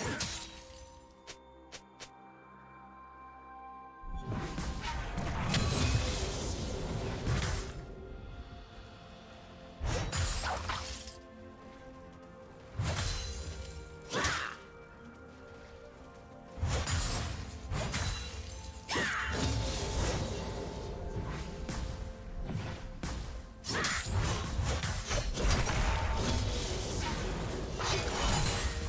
you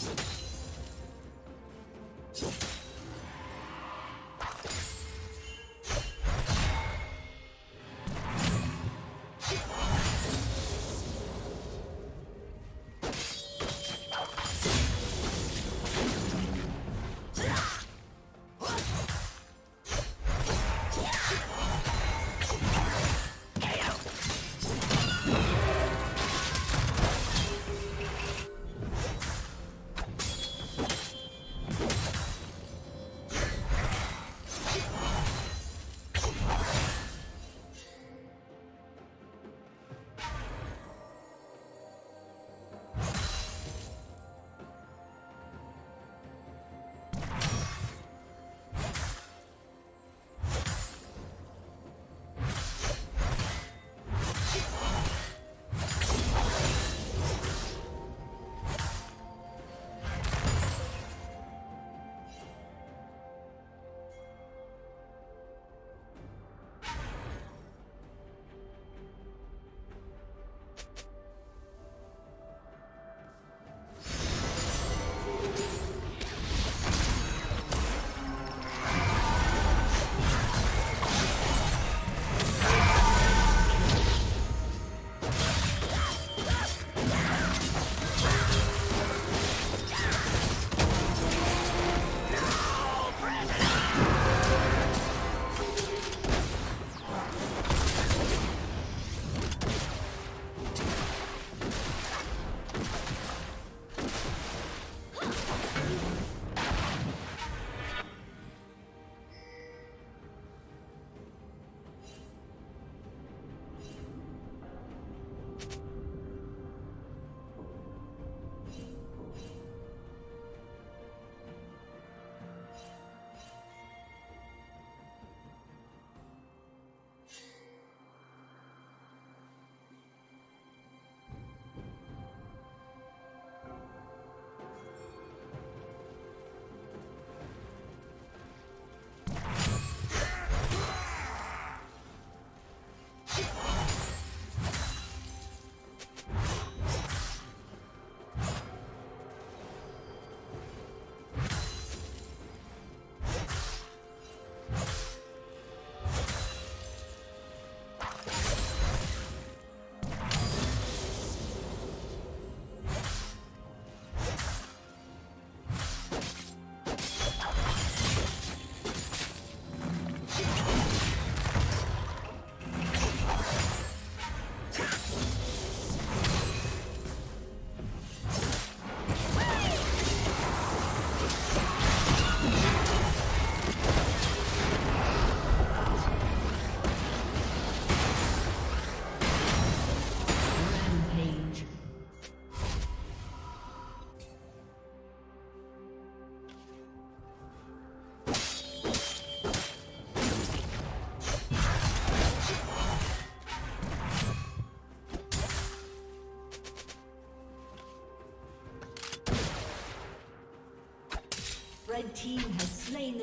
you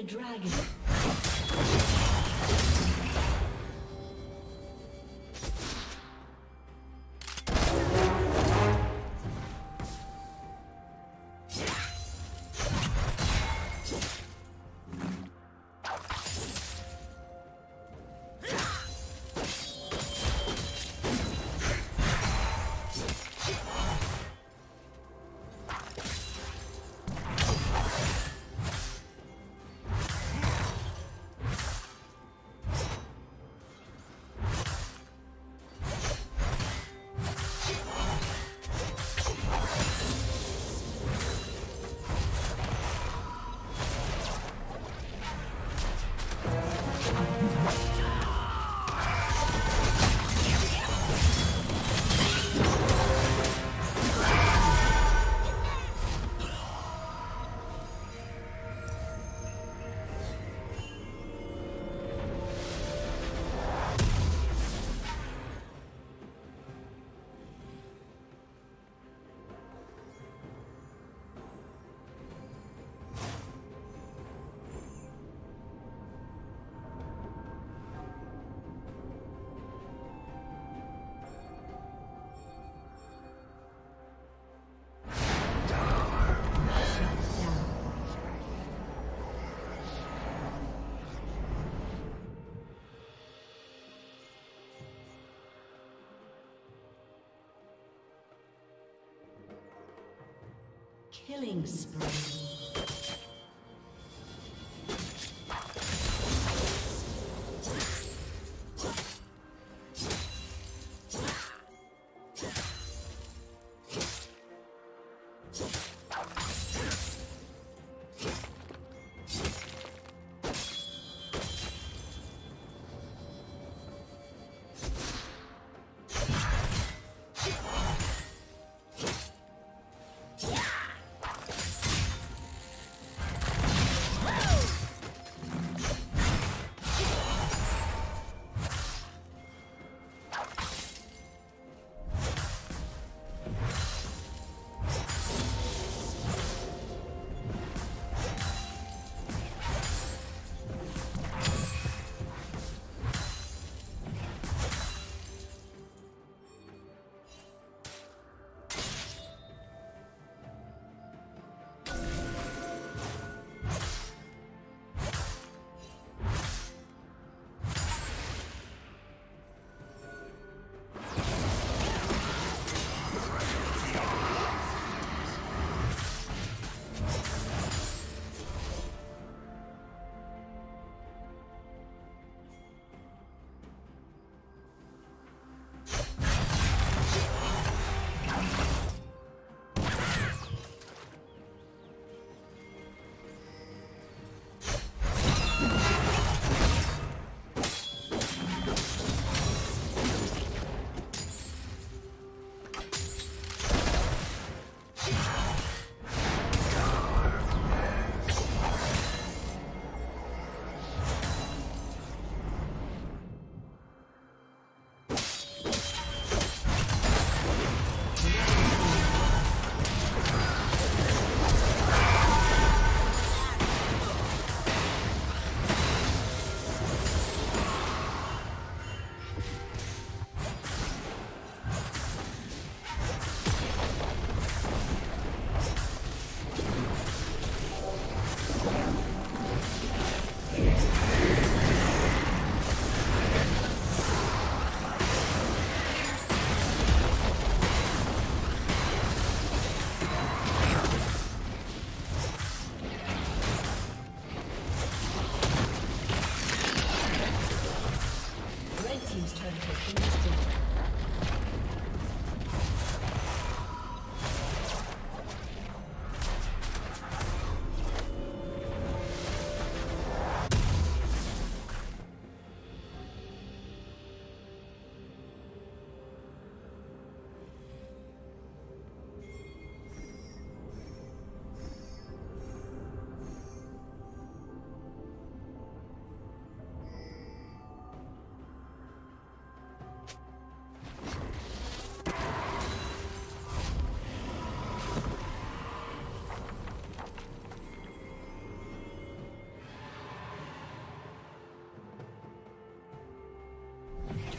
dragon. Killing spree.